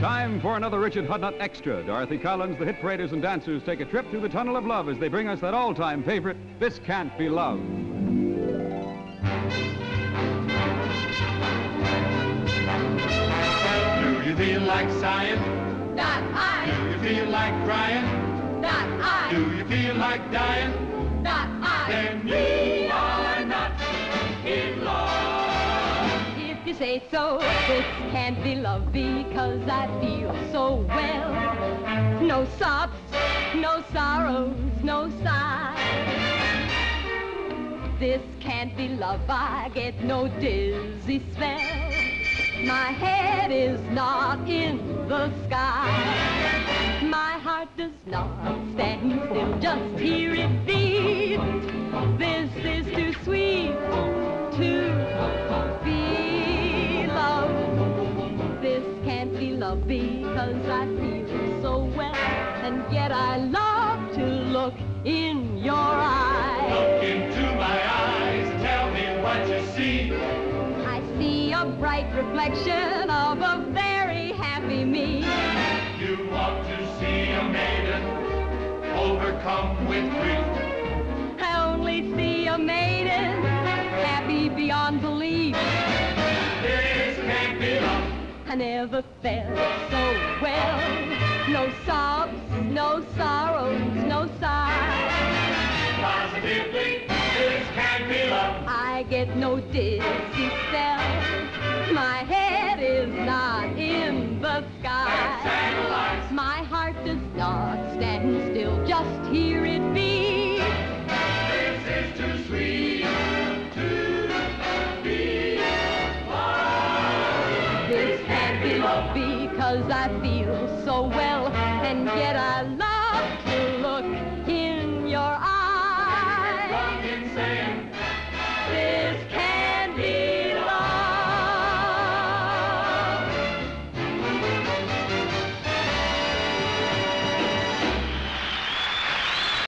time for another Richard Hudnut Extra. Dorothy Collins, the hit paraders and dancers take a trip through the tunnel of love as they bring us that all-time favorite, This Can't Be Love. Do you feel like sighing? Not I, Do you feel like crying? not I, Do you feel like dying? not I. Then you say so, this can't be love because I feel so well. No sobs, no sorrows, no sighs. This can't be love, I get no dizzy spell. My head is not in the sky. My heart does not stand still, just hear it beat. Love because I feel so well, and yet I love to look in your eyes. Look into my eyes, tell me what you see. I see a bright reflection of a very happy me. You want to see a maiden overcome with grief. I never felt so well. No sobs, no sorrows, no sighs. Positively, this can't be love. I get no dizzy spell. My head is not in the sky. My heart does not stand still, just hear it beat. Love because I feel so well, and yet I love to look in your eyes.